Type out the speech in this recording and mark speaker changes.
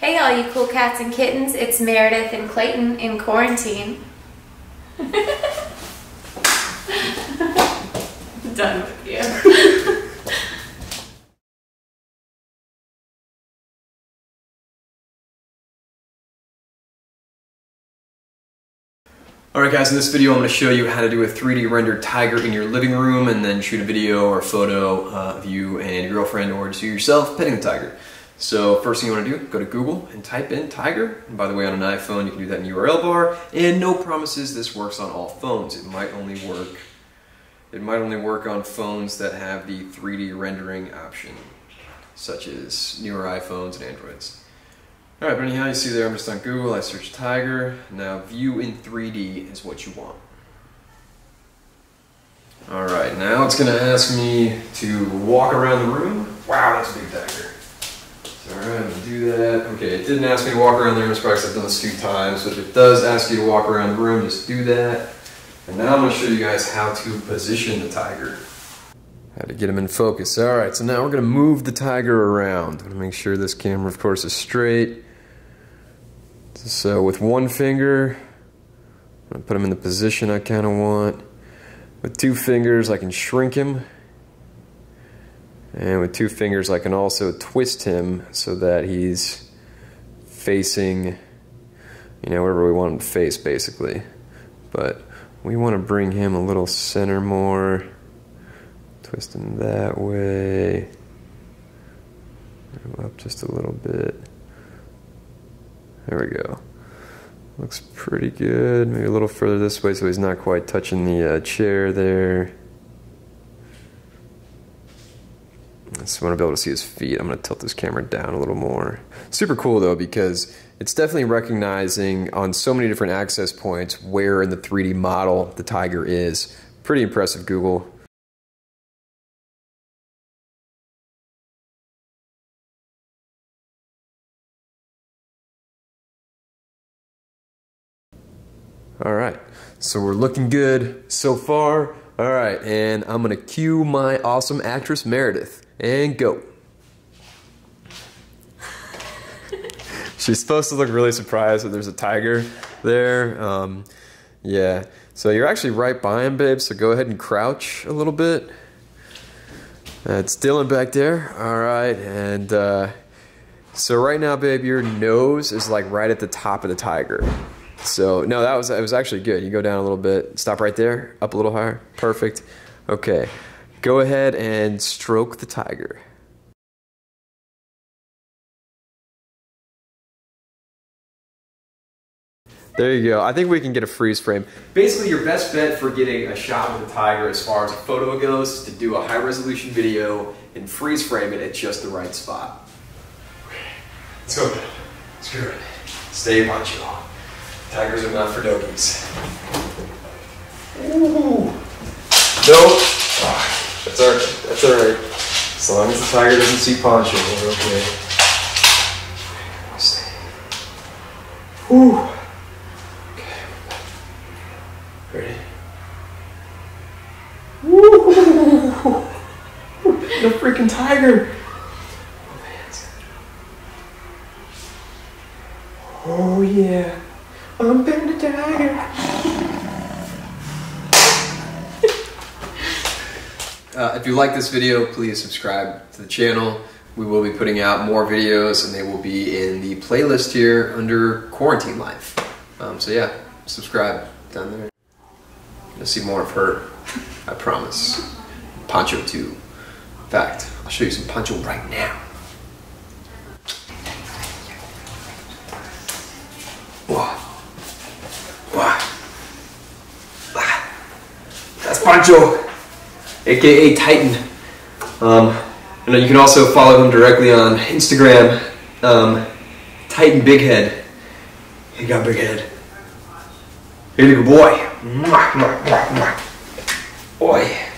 Speaker 1: Hey, all you cool cats and kittens, it's Meredith and Clayton in quarantine. Done with you.
Speaker 2: Alright guys, in this video I'm going to show you how to do a 3D rendered tiger in your living room and then shoot a video or a photo uh, of you and your girlfriend or just you yourself petting the tiger. So first thing you want to do, go to Google and type in tiger. And by the way, on an iPhone you can do that in the URL bar. And no promises this works on all phones. It might only work it might only work on phones that have the 3D rendering option, such as newer iPhones and Androids. Alright, but anyhow, you see there, I'm just on Google, I search Tiger. Now, view in 3D is what you want. Alright, now it's going to ask me to walk around the room. Wow, that's a big tiger. Alright, I'm going to do that. Okay, it didn't ask me to walk around the room, because I've done this few times, but if it does ask you to walk around the room, just do that. And now I'm going to show you guys how to position the tiger. How to get him in focus. Alright, so now we're going to move the tiger around. I'm to make sure this camera, of course, is straight. So with one finger, I'm gonna put him in the position I kind of want. With two fingers, I can shrink him. And with two fingers, I can also twist him so that he's facing, you know, wherever we want him to face, basically. But we want to bring him a little center more. Twist him that way. Up just a little bit. There we go. Looks pretty good. Maybe a little further this way so he's not quite touching the uh, chair there. I just want to be able to see his feet. I'm going to tilt this camera down a little more. Super cool though because it's definitely recognizing on so many different axis points where in the 3D model the tiger is. Pretty impressive Google. All right, so we're looking good so far. All right, and I'm gonna cue my awesome actress Meredith and go. She's supposed to look really surprised that there's a tiger there. Um, yeah, so you're actually right by him, babe, so go ahead and crouch a little bit. That's Dylan back there. All right, and uh, so right now, babe, your nose is like right at the top of the tiger. So no, that was it was actually good. You go down a little bit, stop right there, up a little higher. Perfect. Okay. Go ahead and stroke the tiger. There you go. I think we can get a freeze frame. Basically, your best bet for getting a shot with a tiger as far as a photo goes is to do a high resolution video and freeze frame it at just the right spot. Let's go. Let's do it. Stay macho. Tigers are not for doggies. Ooh. Nope. That's alright. That's alright. As long as the tiger doesn't see Poncho, we're okay. Ooh. Okay. Ready? Woo! The freaking tiger! Oh yeah. I'm petting the tiger. Uh, if you like this video, please subscribe to the channel. We will be putting out more videos and they will be in the playlist here under Quarantine Life. Um, so yeah, subscribe down there. You'll see more of her, I promise. Pancho too. In fact, I'll show you some Pancho right now. Whoa. That's Poncho, aka Titan. Um, and you can also follow him directly on Instagram, um, Titan Big Head. He got big head. He's a good boy. Mwah, mwah, mwah, mwah. Boy.